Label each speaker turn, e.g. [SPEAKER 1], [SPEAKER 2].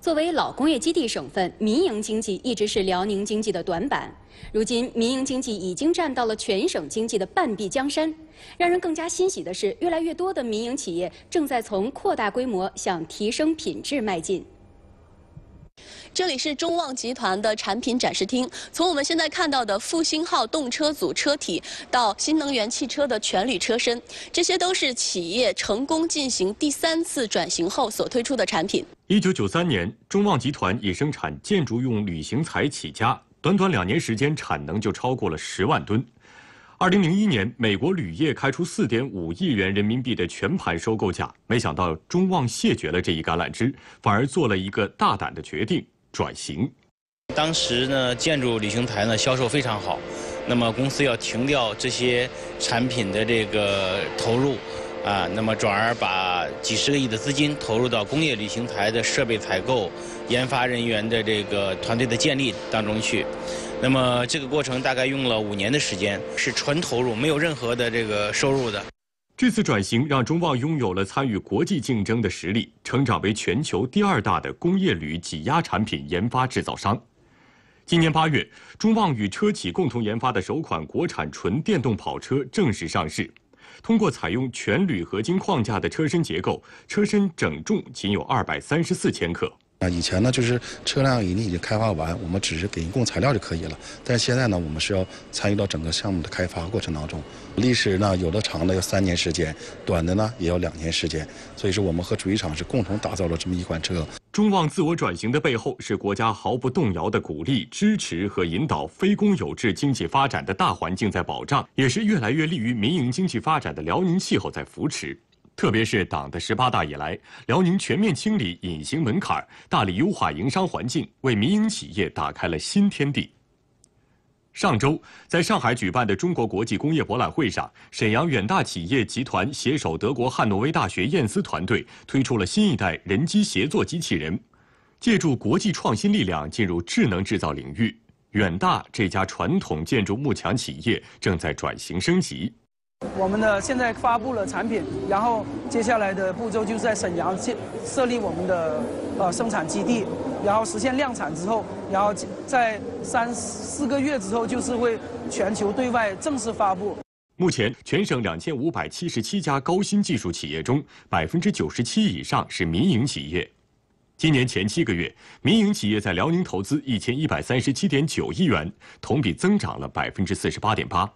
[SPEAKER 1] 作为老工业基地省份，民营经济一直是辽宁经济的短板。如今，民营经济已经占到了全省经济的半壁江山。让人更加欣喜的是，越来越多的民营企业正在从扩大规模向提升品质迈进。
[SPEAKER 2] 这里是中旺集团的产品展示厅。从我们现在看到的复兴号动车组车体，到新能源汽车的全铝车身，这些都是企业成功进行第三次转型后所推出的产品。
[SPEAKER 3] 一九九三年，中旺集团以生产建筑用铝型材起家，短短两年时间，产能就超过了十万吨。二零零一年，美国铝业开出四点五亿元人民币的全盘收购价，没想到中旺谢绝了这一橄榄枝，反而做了一个大胆的决定。转型，
[SPEAKER 4] 当时呢，建筑铝型台呢销售非常好，那么公司要停掉这些产品的这个投入，啊，那么转而把几十个亿的资金投入到工业铝型台的设备采购、研发人员的这个团队的建立当中去，那么这个过程大概用了五年的时间，是纯投入，没有任何的这个收入的。
[SPEAKER 3] 这次转型让中旺拥有了参与国际竞争的实力，成长为全球第二大的工业铝挤压产品研发制造商。今年八月，中旺与车企共同研发的首款国产纯电动跑车正式上市。通过采用全铝合金框架的车身结构，车身整重仅有二百三十四千克。
[SPEAKER 5] 啊，以前呢就是车辆已经已经开发完，我们只是给人供材料就可以了。但是现在呢，我们是要参与到整个项目的开发过程当中。历时呢，有的长的要三年时间，短的呢也要两年时间。所以说，我们和主机厂是共同打造了这么一款车。
[SPEAKER 3] 中旺自我转型的背后，是国家毫不动摇的鼓励、支持和引导非公有制经济发展的大环境在保障，也是越来越利于民营经济发展的辽宁气候在扶持。特别是党的十八大以来，辽宁全面清理隐形门槛，大力优化营商环境，为民营企业打开了新天地。上周，在上海举办的中国国际工业博览会上，沈阳远大企业集团携手德国汉诺威大学燕斯团队，推出了新一代人机协作机器人，借助国际创新力量进入智能制造领域。远大这家传统建筑幕墙企业正在转型升级。
[SPEAKER 6] 我们的现在发布了产品，然后接下来的步骤就是在沈阳建设立我们的呃生产基地，然后实现量产之后，然后在三四个月之后就是会全球对外正式发布。
[SPEAKER 3] 目前，全省两千五百七十七家高新技术企业中，百分之九十七以上是民营企业。今年前七个月，民营企业在辽宁投资一千一百三十七点九亿元，同比增长了百分之四十八点八。